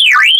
Street.